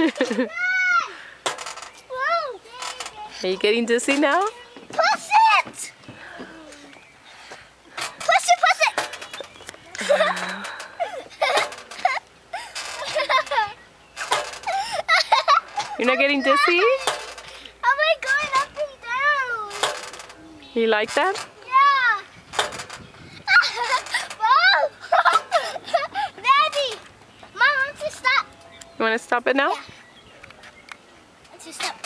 Are you getting dizzy now? Push it! Push it, push it! You're not getting dizzy? Am I going up and down? You like that? You want to stop it now? Yeah. Let's just stop.